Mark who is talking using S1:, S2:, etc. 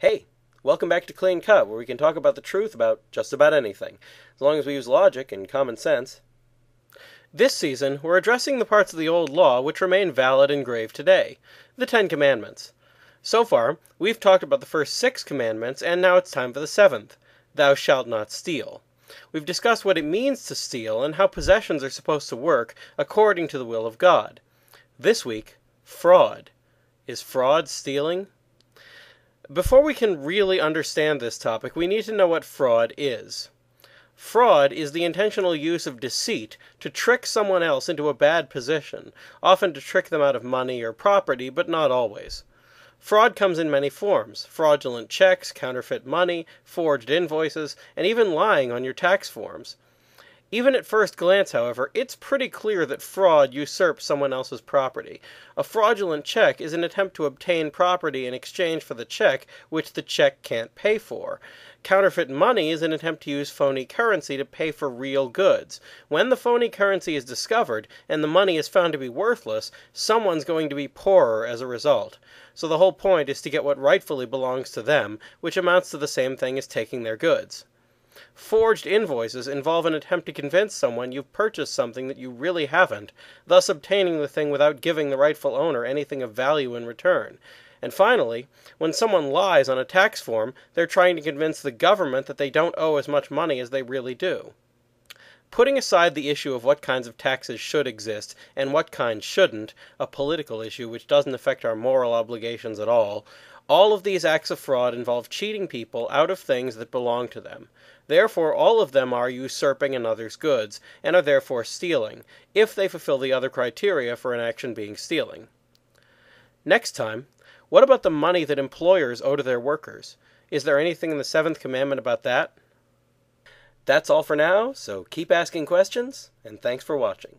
S1: Hey, welcome back to Clean Cut, where we can talk about the truth about just about anything, as long as we use logic and common sense. This season, we're addressing the parts of the Old Law which remain valid and grave today the Ten Commandments. So far, we've talked about the first six commandments, and now it's time for the seventh Thou shalt not steal. We've discussed what it means to steal and how possessions are supposed to work according to the will of God. This week, fraud. Is fraud stealing? Before we can really understand this topic, we need to know what fraud is. Fraud is the intentional use of deceit to trick someone else into a bad position, often to trick them out of money or property, but not always. Fraud comes in many forms fraudulent checks, counterfeit money, forged invoices, and even lying on your tax forms. Even at first glance, however, it's pretty clear that fraud usurps someone else's property. A fraudulent check is an attempt to obtain property in exchange for the check which the check can't pay for. Counterfeit money is an attempt to use phony currency to pay for real goods. When the phony currency is discovered and the money is found to be worthless, someone's going to be poorer as a result. So the whole point is to get what rightfully belongs to them, which amounts to the same thing as taking their goods. Forged invoices involve an attempt to convince someone you've purchased something that you really haven't, thus obtaining the thing without giving the rightful owner anything of value in return. And finally, when someone lies on a tax form, they're trying to convince the government that they don't owe as much money as they really do. Putting aside the issue of what kinds of taxes should exist and what kinds shouldn't, a political issue which doesn't affect our moral obligations at all, all of these acts of fraud involve cheating people out of things that belong to them. Therefore, all of them are usurping another's goods, and are therefore stealing, if they fulfill the other criteria for an action being stealing. Next time, what about the money that employers owe to their workers? Is there anything in the seventh commandment about that? That's all for now, so keep asking questions, and thanks for watching.